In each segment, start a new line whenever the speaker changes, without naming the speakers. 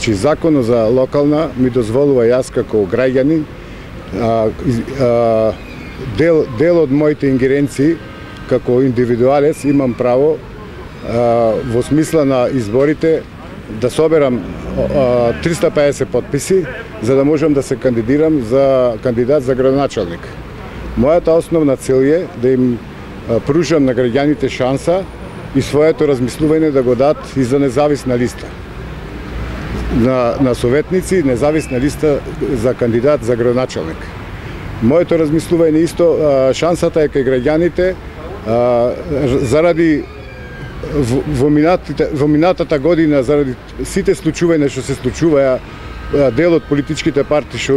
Чи законот за локална ми дозволува јас како граѓанин а, а, дел, дел од моите ингеренции како индивидуалец имам право а, во смисла на изборите да соберам а, 350 подписи за да можам да се кандидирам за кандидат за градоначалник. Мојата основна цел е да им пружам на граѓаните шанса и своето размислување да го дат и за независна листа на, на советници, независна листа за кандидат за градоначалник. Моето размислување исто, шансата е кај граѓаните заради во, минатите, во минатата година заради сите случувања што се случуваја дел од политичките партии што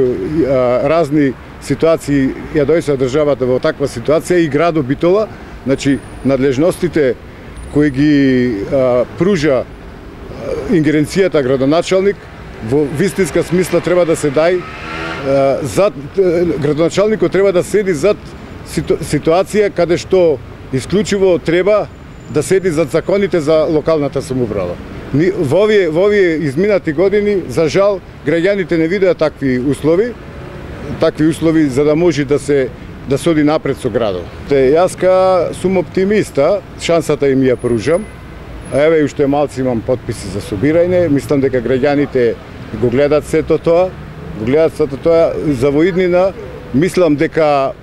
разни ситуации ја дојса државата во таква ситуација и градо Битола, значи надлежностите кои ги а, пружа ингеренцијата градоначалник во вистинска смисла треба да се дај зад градоначалникот треба да седи зад ситуација каде што исклучиво треба да седи зад законите за локалната самоуправа. Во овие, во овие изминати години, за жал, граѓаните не видеа такви услови, такви услови за да може да се да се оди напред со градот. Те јас ка сум оптимиста, шансата им ја пружам. Еве уште малци имам подписи за собирање, мислам дека граѓаните го гледат сето тоа, го гледат сето тоа за воиднина, мислам дека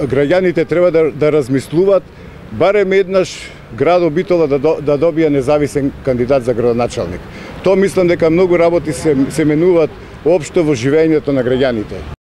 граѓаните треба да, да размислуваат барем еднаш градо Битола да, да добие независен кандидат за градоначалник. Тоа мислам дека многу работи се, се менуваат општо во живењето на граѓаните.